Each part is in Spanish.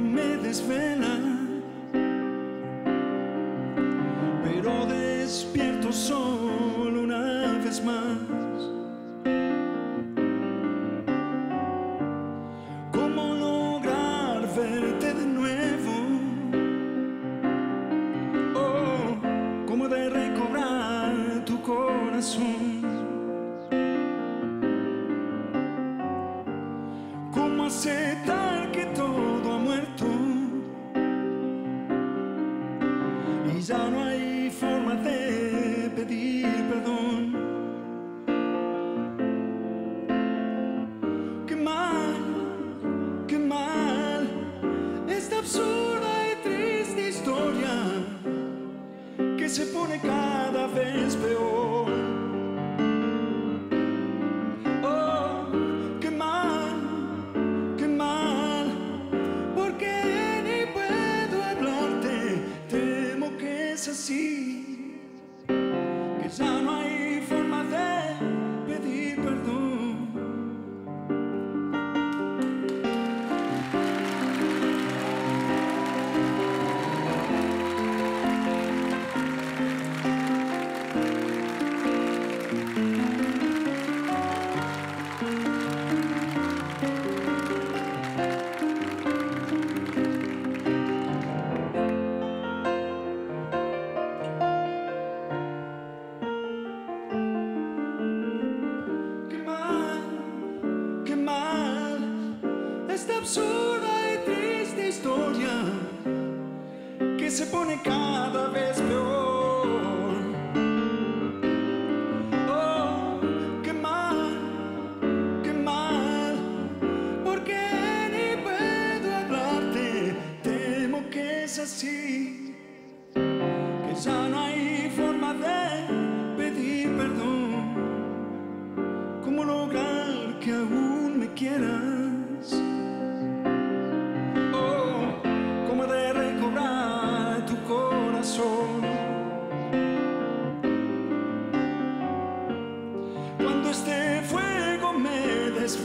me desvela, pero despierto solo una vez más. ¿Cómo lograr verte de nuevo? Oh, ¿cómo de recobrar tu corazón? ¿Cómo aceptar ya no hay forma de pedir perdón. Esta absurda y triste historia que se pone cada vez peor. Oh, qué mal, qué mal, porque ni puedo hablarte, temo que es así.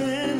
been